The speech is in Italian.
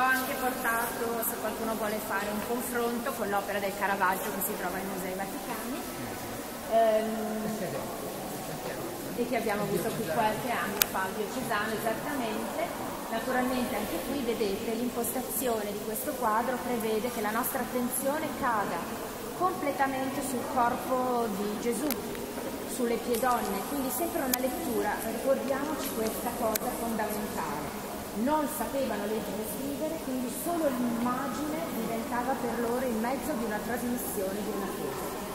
riportato, se qualcuno vuole fare un confronto, con l'opera del Caravaggio che si trova ai Musei Vaticani. Ehm, e che abbiamo avuto qui qualche anno fa al Diocesano esattamente. Naturalmente anche qui vedete l'impostazione di questo quadro prevede che la nostra attenzione cada completamente sul corpo di Gesù, sulle piedonne, quindi sempre una lettura, ricordiamoci questa cosa. Non sapevano leggere e scrivere, quindi solo l'immagine diventava per loro il mezzo di una trasmissione di una fede.